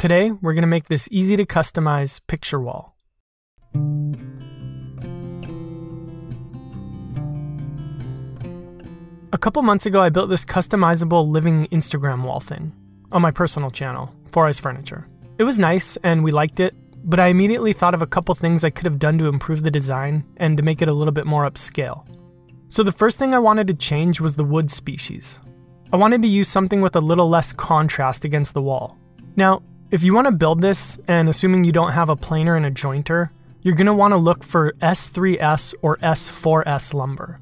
Today, we're going to make this easy to customize picture wall. A couple months ago, I built this customizable living Instagram wall thing on my personal channel, Foureyes Furniture. It was nice and we liked it, but I immediately thought of a couple things I could have done to improve the design and to make it a little bit more upscale. So the first thing I wanted to change was the wood species. I wanted to use something with a little less contrast against the wall. Now, if you want to build this, and assuming you don't have a planer and a jointer, you're going to want to look for S3S or S4S lumber.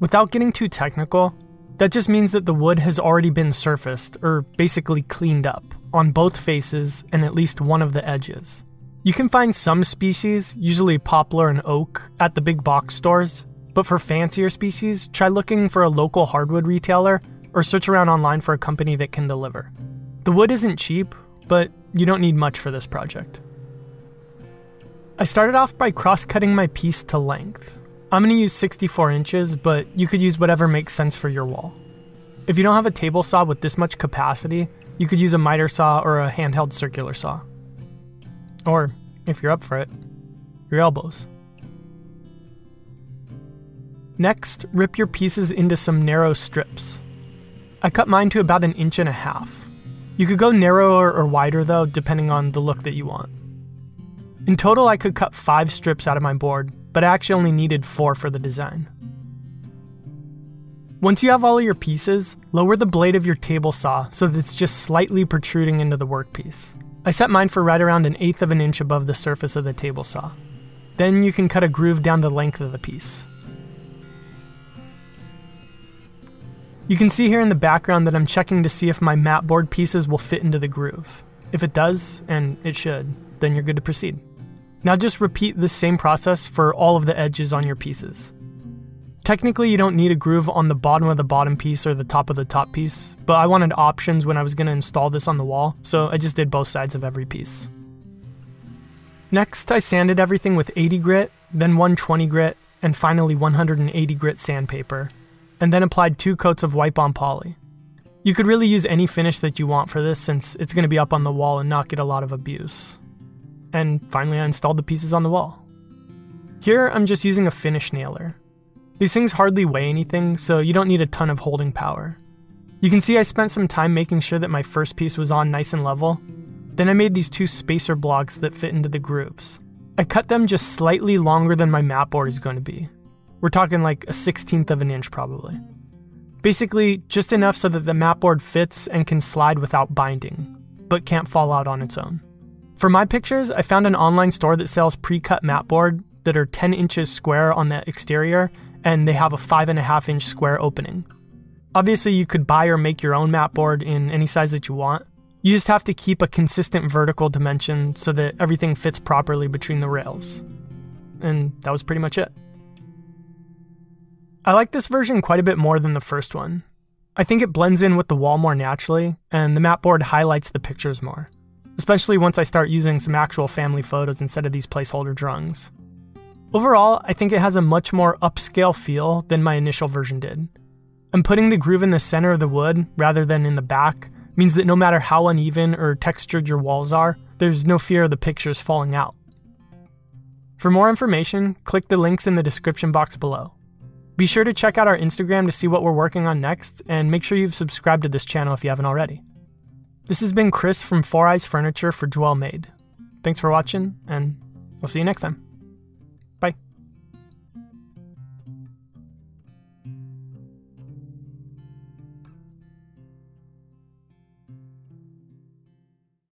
Without getting too technical, that just means that the wood has already been surfaced, or basically cleaned up, on both faces and at least one of the edges. You can find some species, usually poplar and oak, at the big box stores, but for fancier species, try looking for a local hardwood retailer or search around online for a company that can deliver. The wood isn't cheap, but you don't need much for this project. I started off by cross cutting my piece to length. I'm going to use 64 inches, but you could use whatever makes sense for your wall. If you don't have a table saw with this much capacity, you could use a miter saw or a handheld circular saw. Or, if you're up for it, your elbows. Next, rip your pieces into some narrow strips. I cut mine to about an inch and a half. You could go narrower or wider though, depending on the look that you want. In total, I could cut five strips out of my board, but I actually only needed four for the design. Once you have all your pieces, lower the blade of your table saw so that it's just slightly protruding into the workpiece. I set mine for right around an eighth of an inch above the surface of the table saw. Then you can cut a groove down the length of the piece. You can see here in the background that I'm checking to see if my mat board pieces will fit into the groove. If it does, and it should, then you're good to proceed. Now just repeat the same process for all of the edges on your pieces. Technically, you don't need a groove on the bottom of the bottom piece or the top of the top piece, but I wanted options when I was going to install this on the wall, so I just did both sides of every piece. Next, I sanded everything with 80 grit, then 120 grit, and finally 180 grit sandpaper, and then applied two coats of wipe on poly. You could really use any finish that you want for this since it's going to be up on the wall and not get a lot of abuse. And finally, I installed the pieces on the wall. Here, I'm just using a finish nailer. These things hardly weigh anything, so you don't need a ton of holding power. You can see I spent some time making sure that my first piece was on nice and level. Then I made these two spacer blocks that fit into the grooves. I cut them just slightly longer than my mat board is going to be. We're talking like a 16th of an inch probably. Basically, just enough so that the mat board fits and can slide without binding, but can't fall out on its own. For my pictures, I found an online store that sells pre-cut mat board that are 10 inches square on the exterior, and they have a 5.5 inch square opening. Obviously, you could buy or make your own mat board in any size that you want. You just have to keep a consistent vertical dimension so that everything fits properly between the rails. And that was pretty much it. I like this version quite a bit more than the first one. I think it blends in with the wall more naturally, and the mat board highlights the pictures more especially once I start using some actual family photos instead of these placeholder drawings. Overall, I think it has a much more upscale feel than my initial version did. And putting the groove in the center of the wood rather than in the back means that no matter how uneven or textured your walls are, there's no fear of the pictures falling out. For more information, click the links in the description box below. Be sure to check out our Instagram to see what we're working on next, and make sure you've subscribed to this channel if you haven't already. This has been Chris from Foureyes Furniture for Dwell Made. Thanks for watching, and I'll see you next time.